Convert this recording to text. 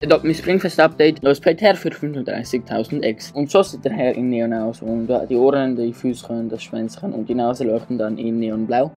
Da mit Springfest Update, läuft bleibt für 35.000 X. Und so sieht der Herr in Neon aus. Und die Ohren, die Füße, das Schwänzchen und die Nase leuchten dann in Neonblau.